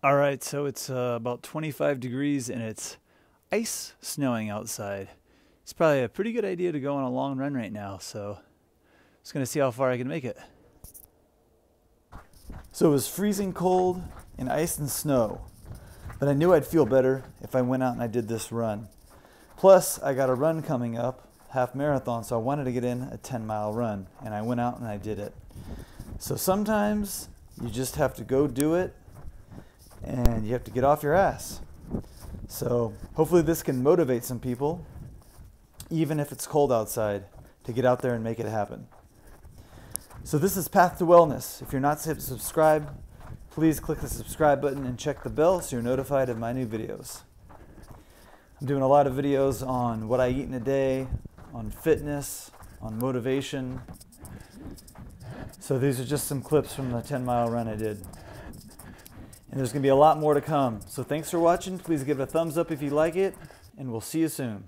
All right, so it's uh, about 25 degrees and it's ice snowing outside. It's probably a pretty good idea to go on a long run right now, so just gonna see how far I can make it. So it was freezing cold and ice and snow, but I knew I'd feel better if I went out and I did this run. Plus, I got a run coming up, half marathon, so I wanted to get in a 10 mile run, and I went out and I did it. So sometimes you just have to go do it and you have to get off your ass. So hopefully this can motivate some people, even if it's cold outside, to get out there and make it happen. So this is Path to Wellness. If you're not subscribed, please click the subscribe button and check the bell so you're notified of my new videos. I'm doing a lot of videos on what I eat in a day, on fitness, on motivation. So these are just some clips from the 10 mile run I did. And there's going to be a lot more to come. So thanks for watching. Please give it a thumbs up if you like it, and we'll see you soon.